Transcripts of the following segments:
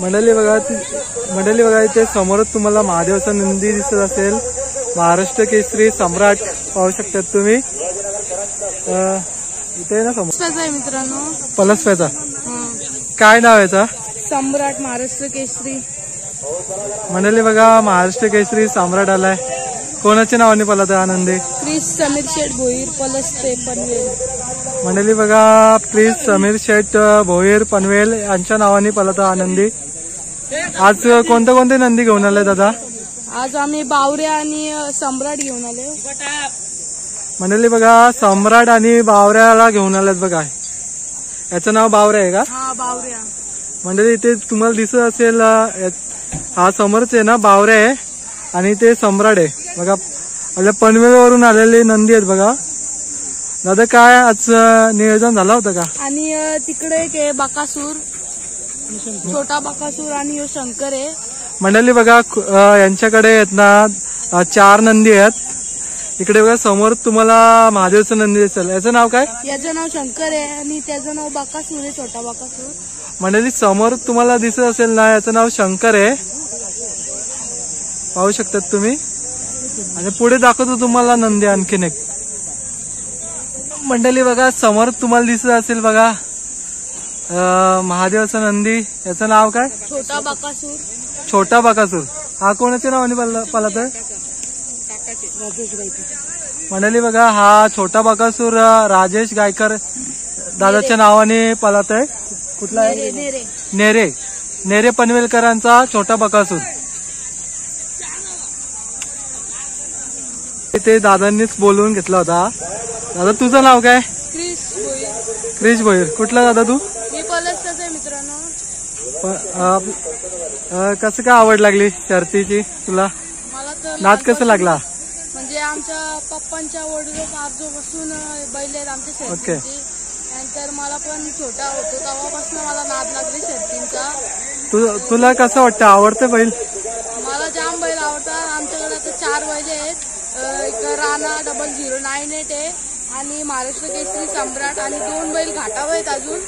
मंडळी बघा मंडळी बघा इथे समोरच तुम्हाला महादेवाचा नंदी दिसत असेल. महाराष्ट्र केसरी सम्राट पाहू शकतात तुम्ही. इथे ना समोर? मित्रांनो. पलसप्याचा काय नाव आहे याचा? सम्राट महाराष्ट्र केसरी. मंडळी बघा महाराष्ट्र केसरी सम्राट आलाय. कोणाच्या नावाने पलत आनंदी क्रिस समीर शेठ भोईर पलसते पनवेल. मंडळी बघा प्लीज समीर शेठ भोईर पनवेल यांच्या नावाने पलत आनंदी आज कोणते कोणते नंदी घेऊन आले दादा? आज आम्ही बावऱ्या आणि सम्राट घेऊन आलो. मंडळी बघा सम्राट आणि बावऱ्याला घेऊन आलेत बघा. याचं नाव बावऱ्या आहे का? हा बावऱ्या मंडळी इथे तुम्हाला दिसत असेल हा समोरच आहे ना बावऱ्या आहे आणि ते सम्राट आहे. बघा आपल्या पनवेलवरून आलेले नंदी आहेत बघा. दादा काय आज नियोजन झालं होतं का? आणि तिकडे एक आहे बकासूर. छोटा बकासूर आणि ह्यो शंकर आहे. मंडळी बघा यांच्याकडे आहेत ना चार नंदी आहेत. इकडे बघा समोर तुम्हाला महादेवचं नंदी दिसेल. याचं नाव काय? याचं नाव शंकर आहे आणि त्याचं नाव बकासूर आहे छोटा बकासूर. मंडळी समोर तुम्हाला दिसत असेल ना याचं नाव शंकर आहे. पाहू शकतात तुम्ही? आणि पुढे दाखवतो तुम्हाला नंदी आणखीन एक. मंडळी बघा समोर तुम्हाला दिसत असेल बघा. महादेवाचा नंदी याचं नाव काय? छोटा बकासूर. छोटा बकासूर. हा कोणाच्या नावाने पल- पलत आहे मंडळी बघा हा छोटा बकासूर राजेश गायकर दादाच्या नावाने पलत आहे कुठला आहे? नेरे नेरे. नेरे. नेरे पनवेलकरांचा छोटा बकासूर. ते दादांनीच बोलवून घेतला होता. दादा तुझं नाव काय? क्रिस भोईर क्रिश भोईर कुठला दादा तू? मी पलसताच आहे मित्रांनो. कसं काय आवड लागली शर्तीची तुला? मला तर नाद कसं लागला? म्हणजे आमच्या पप्पांच्या वडील आजोपासून बैल आहेत आमच्या ओके. शर्तीचे. नंतर मला पण छोटा होतो तेव्हापासून मला नाद लागली शर्तींचा. तू तुला कसं वाटतं? आवडतं बैल? मला जाम बैल आवडतात. आमच्याकडे आता चार बैल आहेत. अं, एक Rana double zero nine eight आहे. आणि महाराष्ट्र केसरी सम्राट आणि दोन बैल घाटावर आहेत अजून.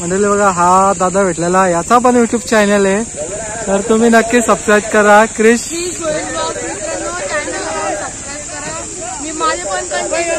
मंडळी बघा हा दादा भेटलेला याचा पण युट्यूब चॅनल आहे. तर तुम्ही नक्की सबस्क्राईब करा. क्रिश प्लीज गोयल ब्लॉग मित्रांनो चॅनल सबस्क्राईब करा. मी माझे पण कंटेंट